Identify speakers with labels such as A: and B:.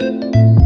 A: Música